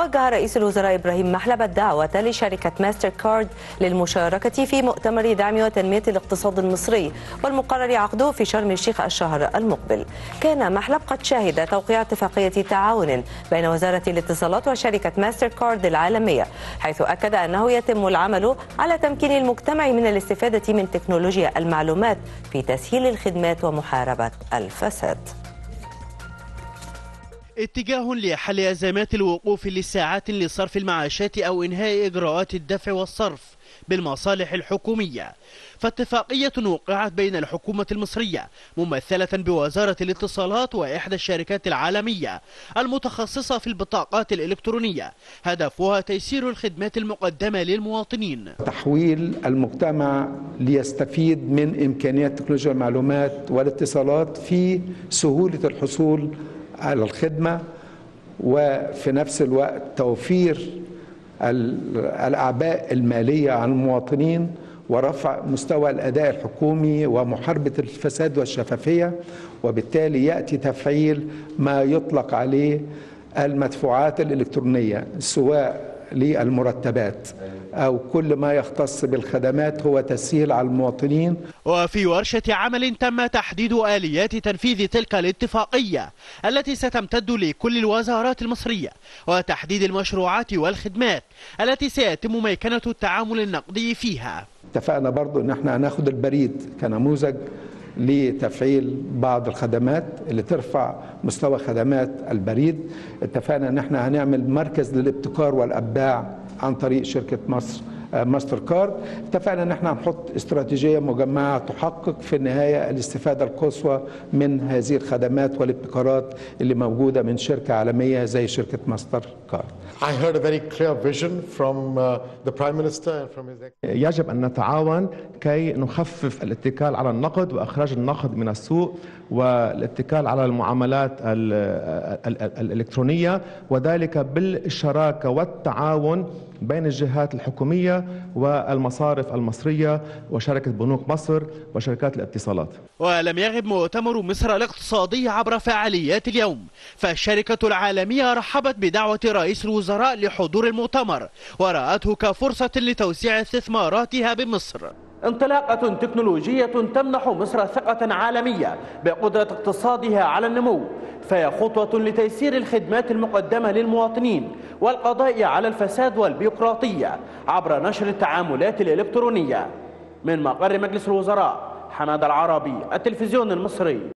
وجه رئيس الوزراء إبراهيم محلب الدعوة لشركة ماستر كارد للمشاركة في مؤتمر دعم وتنمية الاقتصاد المصري والمقرر عقده في شرم الشيخ الشهر المقبل. كان محلب قد شهد توقيع اتفاقية تعاون بين وزارة الاتصالات وشركة ماستر كارد العالمية حيث أكد أنه يتم العمل على تمكين المجتمع من الاستفادة من تكنولوجيا المعلومات في تسهيل الخدمات ومحاربة الفساد. اتجاه لحل أزمات الوقوف لساعات لصرف المعاشات أو إنهاء إجراءات الدفع والصرف بالمصالح الحكومية. فاتفاقية وقعت بين الحكومة المصرية ممثلة بوزارة الاتصالات وإحدى الشركات العالمية المتخصصة في البطاقات الإلكترونية. هدفها تيسير الخدمات المقدمة للمواطنين. تحويل المجتمع ليستفيد من إمكانيات تكنولوجيا المعلومات والاتصالات في سهولة الحصول على الخدمة وفي نفس الوقت توفير الأعباء المالية عن المواطنين ورفع مستوى الأداء الحكومي ومحاربة الفساد والشفافية وبالتالي يأتي تفعيل ما يطلق عليه المدفوعات الإلكترونية سواء للمرتبات أو كل ما يختص بالخدمات هو تسهيل على المواطنين. وفي ورشة عمل تم تحديد آليات تنفيذ تلك الاتفاقية التي ستمتد لكل الوزارات المصرية وتحديد المشروعات والخدمات التي سيتم ميكنة التعامل النقدي فيها. اتفقنا برضو إن إحنا هناخد البريد كنموذج لتفعيل بعض الخدمات اللي ترفع مستوى خدمات البريد. اتفقنا ان إحنا هنعمل مركز للابتكار والابداع عن طريق شركة مصر ماستر كارد اتفقنا ان إحنا هنحط استراتيجية مجمعة تحقق في النهاية الاستفادة القصوى من هذه الخدمات والابتكارات اللي موجودة من شركة عالمية زي شركة ماستر كارد. I heard a very clear vision from uh, the Prime Minister and from his يجب أن نتعاون كي نخفف الاتكال على النقد وإخراج النقد من السوق والاتكال على المعاملات ال ال ال الإلكترونية وذلك بالشراكة والتعاون بين الجهات والمصارف المصرية وشركة بنوك مصر وشركات الاتصالات. ولم يغب مؤتمر مصر الاقتصادي عبر فعاليات اليوم فالشركة العالمية رحبت بدعوة رئيس الوزراء لحضور المؤتمر ورأته كفرصة لتوسيع استثماراتها بمصر. انطلاقة تكنولوجية تمنح مصر ثقة عالمية بقدرة اقتصادها على النمو فهي خطوة لتيسير الخدمات المقدمة للمواطنين والقضاء على الفساد والبيروقراطية عبر نشر التعاملات الإلكترونية. من مقر مجلس الوزراء حماد العربي التلفزيون المصري.